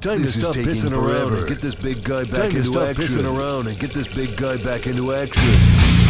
Time this to stop is taking pissing forever. around and get this big guy back Time to stop action. pissing around and get this big guy back into action.